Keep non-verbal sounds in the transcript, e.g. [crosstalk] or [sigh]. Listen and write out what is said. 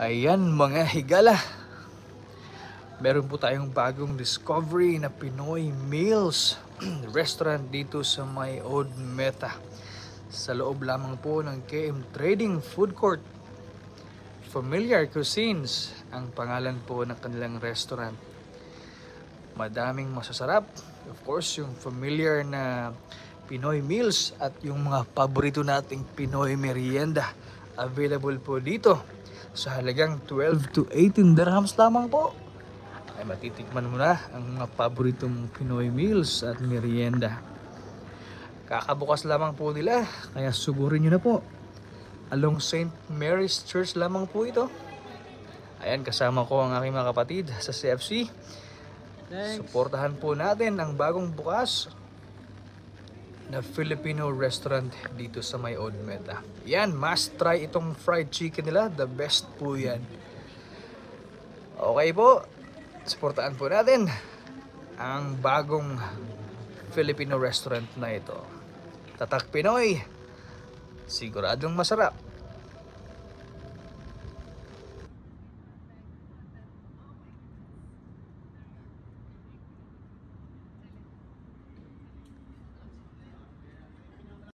Ayan mga higala. Meron po tayong bagong discovery na Pinoy Meals [clears throat] restaurant dito sa may Old Meta. Sa loob lamang po ng KM Trading Food Court. Familiar Cuisines ang pangalan po ng kanilang restaurant. Madaming masasarap. Of course, yung familiar na Pinoy meals at yung mga paborito nating Pinoy merienda available po dito sa halagang 12 to 18 dirhams lamang po. Ay matitikman mo na ang mga paborito mong Pinoy meals at merienda. Kakabukas lamang po nila kaya sugurin nyo na po. Along St. Mary's Church lamang po ito. Ayan kasama ko ang aking mga kapatid sa CFC Suportahan po natin ang bagong bukas na Filipino restaurant dito sa may Old Meta. Yan, must try itong fried chicken nila. The best po yan. Okay po, suportahan po natin ang bagong Filipino restaurant na ito. Tatak Pinoy, siguradong masarap.